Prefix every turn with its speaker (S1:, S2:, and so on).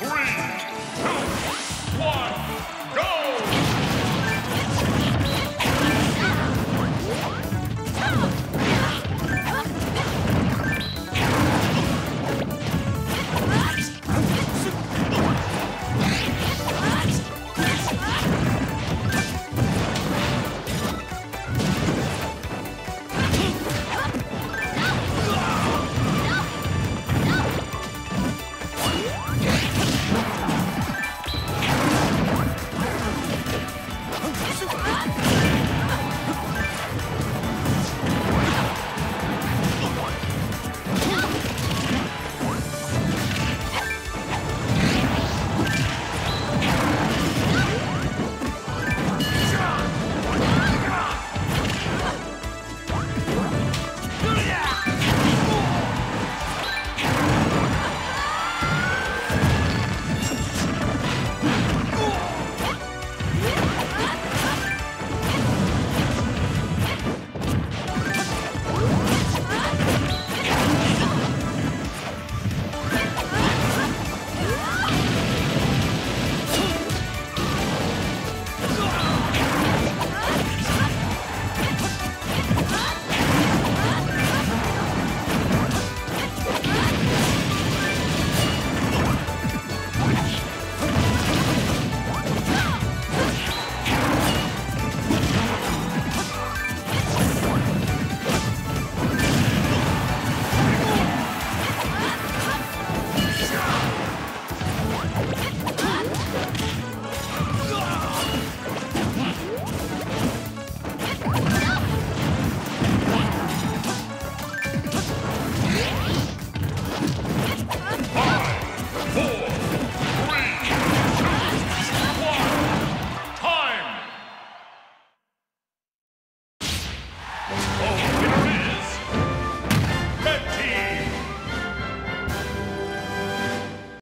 S1: Yeah. Oh.